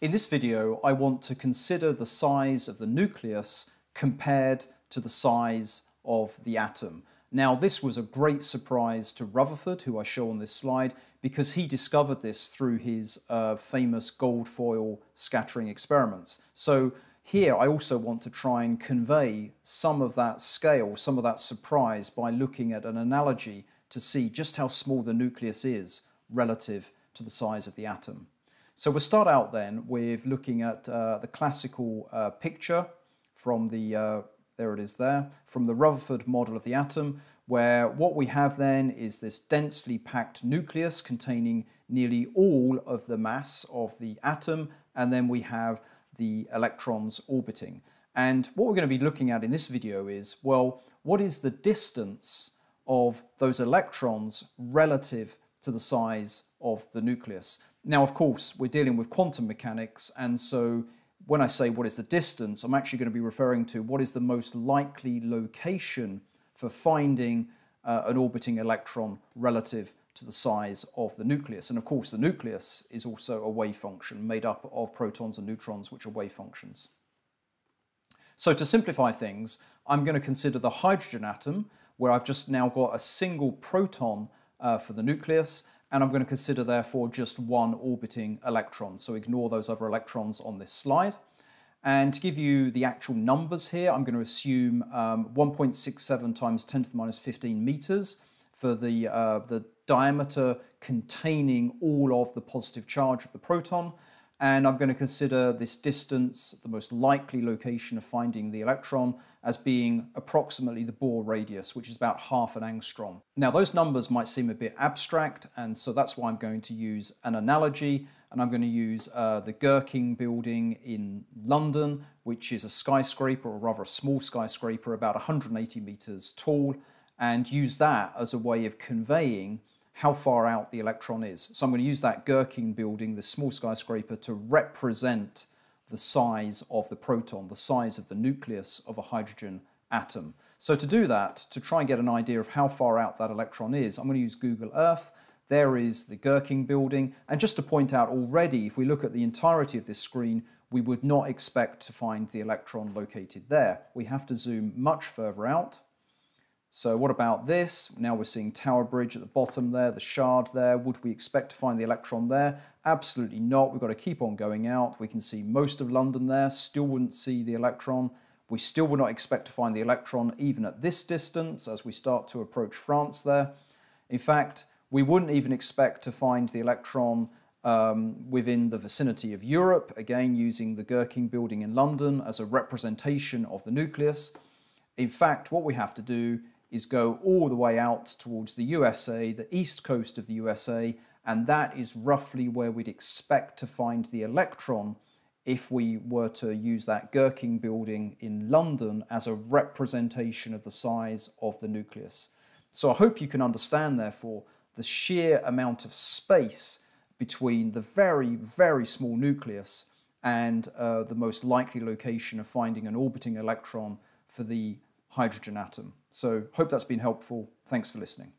In this video, I want to consider the size of the nucleus compared to the size of the atom. Now, this was a great surprise to Rutherford, who I show on this slide, because he discovered this through his uh, famous gold foil scattering experiments. So here I also want to try and convey some of that scale, some of that surprise by looking at an analogy to see just how small the nucleus is relative to the size of the atom. So we'll start out then with looking at uh, the classical uh, picture from the, uh, there it is there, from the Rutherford model of the atom, where what we have then is this densely packed nucleus containing nearly all of the mass of the atom, and then we have the electrons orbiting. And what we're going to be looking at in this video is, well, what is the distance of those electrons relative to the size of the nucleus? Now, of course, we're dealing with quantum mechanics, and so when I say what is the distance, I'm actually going to be referring to what is the most likely location for finding uh, an orbiting electron relative to the size of the nucleus. And of course, the nucleus is also a wave function made up of protons and neutrons, which are wave functions. So to simplify things, I'm going to consider the hydrogen atom, where I've just now got a single proton uh, for the nucleus, and I'm going to consider therefore just one orbiting electron. So ignore those other electrons on this slide. And to give you the actual numbers here, I'm going to assume um, 1.67 times 10 to the minus 15 meters for the, uh, the diameter containing all of the positive charge of the proton. And I'm going to consider this distance, the most likely location of finding the electron, as being approximately the Bohr radius, which is about half an angstrom. Now, those numbers might seem a bit abstract, and so that's why I'm going to use an analogy, and I'm going to use uh, the Gherkin building in London, which is a skyscraper, or rather a small skyscraper, about 180 meters tall, and use that as a way of conveying how far out the electron is. So I'm going to use that Gherkin building, the small skyscraper, to represent the size of the proton, the size of the nucleus of a hydrogen atom. So to do that, to try and get an idea of how far out that electron is, I'm going to use Google Earth. There is the Gherkin building. And just to point out already, if we look at the entirety of this screen, we would not expect to find the electron located there. We have to zoom much further out. So what about this? Now we're seeing Tower Bridge at the bottom there, the shard there. Would we expect to find the electron there? Absolutely not. We've got to keep on going out. We can see most of London there, still wouldn't see the electron. We still would not expect to find the electron even at this distance as we start to approach France there. In fact, we wouldn't even expect to find the electron um, within the vicinity of Europe, again using the Gherkin building in London as a representation of the nucleus. In fact, what we have to do is go all the way out towards the USA, the east coast of the USA, and that is roughly where we'd expect to find the electron if we were to use that Gherkin building in London as a representation of the size of the nucleus. So I hope you can understand, therefore, the sheer amount of space between the very, very small nucleus and uh, the most likely location of finding an orbiting electron for the hydrogen atom. So hope that's been helpful. Thanks for listening.